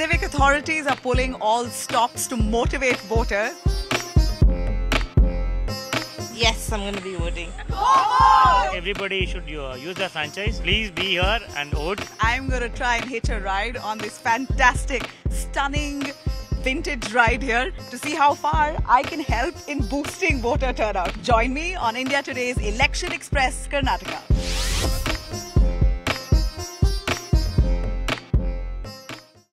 Civic authorities are pulling all stops to motivate voters. Yes, I'm going to be voting. Everybody should uh, use the franchise. Please be here and vote. I'm going to try and hitch a ride on this fantastic, stunning vintage ride here to see how far I can help in boosting voter turnout. Join me on India Today's Election Express Karnataka.